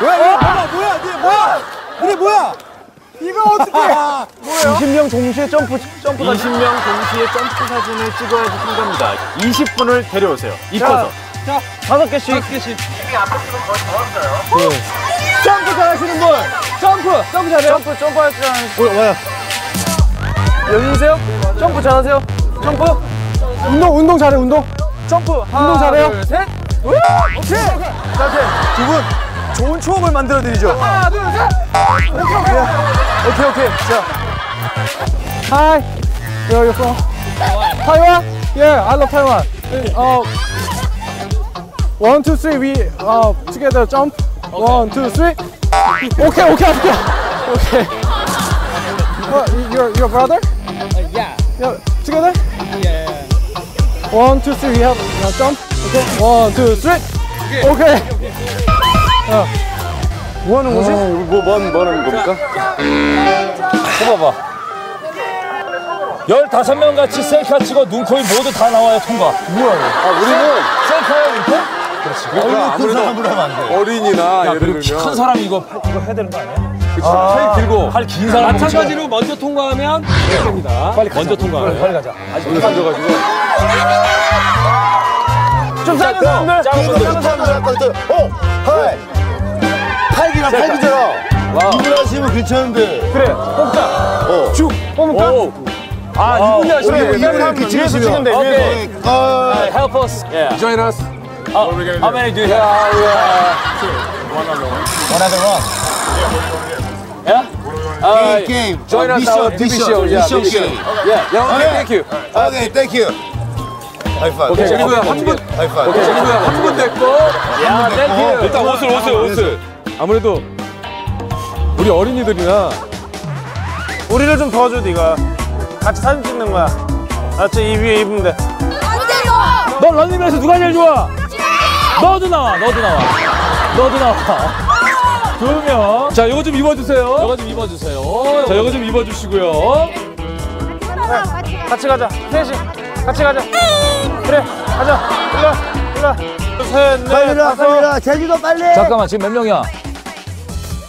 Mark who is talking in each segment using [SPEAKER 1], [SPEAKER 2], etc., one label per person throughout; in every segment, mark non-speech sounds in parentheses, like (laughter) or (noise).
[SPEAKER 1] 왜, 왜, 뭐야, 뭐야, 니네 뭐야? 니네 뭐야? 이거 어떻게? 뭐예요?
[SPEAKER 2] 20명 동시에 점프, 점프
[SPEAKER 3] 20명 동시에 점프 사진을 찍어야지 통과입니다. 20분을 데려오세요. 입혀서.
[SPEAKER 2] 다섯 개씩. 다섯 개씩. 점프 잘하시는 분. 점프. 점프 잘해요? 점프, 점프 할줄 아는. 뭐, 뭐야? 여기세요? 점프 잘하세요? 점프? 운동, 운동 잘해, 운동. 점프. 하나, 운동 잘해요? 둘, 셋. 오케이. 자, 오케이.
[SPEAKER 1] 두 분, 좋은 추억을 만들어 드리죠.
[SPEAKER 2] 하나, 둘, 셋.
[SPEAKER 1] 오케이, 오케이. 자,
[SPEAKER 2] Hi. Where are you from? Taiwan? Yeah, I love Taiwan. Uh, one, two, three. We uh together jump. One, two, three. Okay, okay, okay. Okay. Uh, your your brother? yeah. Yeah. Together? Yeah. One, two, three. We have uh, jump. One, two, three. Okay. 어. 뭐 하는 거지?
[SPEAKER 1] 뭐, 뭐, 뭐 하는 겁니까?
[SPEAKER 4] 봐봐. 15명 같이 셀카 찍어 눈, 코, 입 모두 다 나와야 통과.
[SPEAKER 1] 아, 우리는
[SPEAKER 4] 셀카야, 이렇게?
[SPEAKER 1] 그러니까 아무래도 어린이나 예를
[SPEAKER 4] 그리고 키큰
[SPEAKER 1] 들면
[SPEAKER 4] 사람이 이거, 팔- 이거 해야 되는 거 아니야?
[SPEAKER 1] 팔 길고
[SPEAKER 4] 팔 긴 사람.
[SPEAKER 3] 마찬가지로 먼저 통과하면 100개입니다.
[SPEAKER 4] 빨리
[SPEAKER 3] 먼저 통과하면.
[SPEAKER 4] 빨리 가자.
[SPEAKER 1] 우리 앉아가지고
[SPEAKER 2] 좀 작은 사람들.
[SPEAKER 4] 작은 사람들.
[SPEAKER 1] 어, 하이. 팔기랑 팔기잖아. 이분 하시면 괜찮은데.
[SPEAKER 2] 그래. 뽑자.
[SPEAKER 1] 어.
[SPEAKER 2] 쭉 뽑을까?
[SPEAKER 4] 오.
[SPEAKER 2] 아, 이분이 하시네.
[SPEAKER 1] 우리 이분 이렇게 찍으시면.
[SPEAKER 2] 찍는데,
[SPEAKER 4] 오케이.
[SPEAKER 1] 아,
[SPEAKER 4] Help us. Yeah.
[SPEAKER 1] join us.
[SPEAKER 4] Uh, how many do you have? One other one. Yeah? Uh,
[SPEAKER 1] 게임.
[SPEAKER 4] join us our TV show. Yeah,
[SPEAKER 1] 미션
[SPEAKER 4] 미션.
[SPEAKER 1] 게임.
[SPEAKER 4] Yeah. Yeah, okay,
[SPEAKER 1] Okay.
[SPEAKER 4] thank you.
[SPEAKER 1] 오케이, thank you. 하이파이브.
[SPEAKER 4] 오케이,
[SPEAKER 1] 그리고요,
[SPEAKER 4] 오케이,
[SPEAKER 1] 한 분. 하이파이브.
[SPEAKER 4] 그리고요, 한 분 됐고. Yeah, thank you.
[SPEAKER 1] 일단 옷을, 옷을, 옷을.
[SPEAKER 2] 아무래도 우리 어린이들이나 우리를 좀 도와줘 네가 같이 사진 찍는 거야. 알았지? 이 위에 입으면 돼. 너 런닝맨에서 누가 제일 좋아? 너도 나와 너도 나와. 너도 나와. 두 명자 이거 좀 입어주세요.
[SPEAKER 4] 이거 좀 입어주세요.
[SPEAKER 2] 자 이거 좀 입어주시고요. 같이 가자. 셋이 같이 가자 그래 가자 일로 일로 셋넷 다섯
[SPEAKER 1] 제주도 빨리.
[SPEAKER 4] 잠깐만, 지금 몇 명이야?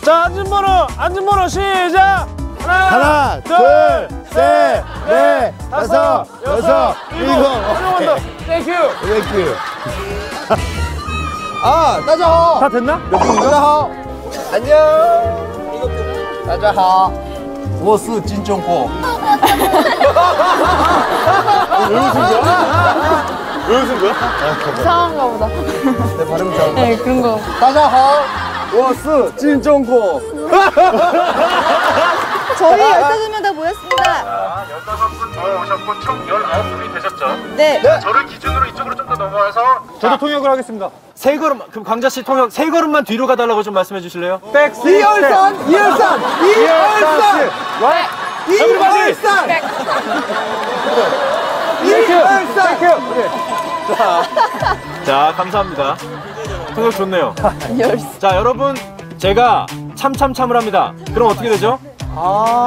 [SPEAKER 2] 자 앉은 번호 앉은 번호 시작 하나,
[SPEAKER 1] 하나, 둘, 셋, 넷, 다섯, 여섯, 일곱.
[SPEAKER 2] 한명만 더 Thank you
[SPEAKER 1] thank you. 아, 大家好.
[SPEAKER 2] 다 됐나?
[SPEAKER 1] 大家好. 안녕. 大家 我是 金钟国 왜 웃은 거야?
[SPEAKER 5] 이상한가 보다
[SPEAKER 1] 내 발음 잘.
[SPEAKER 5] 네 그런 거
[SPEAKER 1] 大家好 我是 金钟国
[SPEAKER 5] 저희 15명 다 모였습니다 아,
[SPEAKER 3] 15분 더 오셨고 총 19분이 되셨죠?
[SPEAKER 5] 네. 네.
[SPEAKER 3] 저를 기준으로 이쪽으로 좀 더 넘어와서
[SPEAKER 2] 저도 통역을 하겠습니다
[SPEAKER 3] 세 걸음 그럼 강자 씨 통역 세 걸음만 뒤로 가달라고 좀 말씀해 주실래요?
[SPEAKER 2] 백스
[SPEAKER 1] 이열산 이열산 이열산 이열산, 이열산.
[SPEAKER 3] 자. 감사합니다. 통역 좋네요. 자 여러분 제가 참참참을 합니다. 그럼 어떻게 되죠?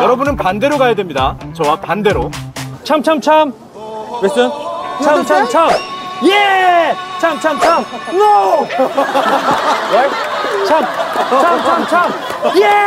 [SPEAKER 3] 여러분은 반대로 가야 됩니다. 저와 반대로.
[SPEAKER 2] 참참참. 레슨? 참참참. 예! 참참참. 노 (laughs) 참 참참참. 예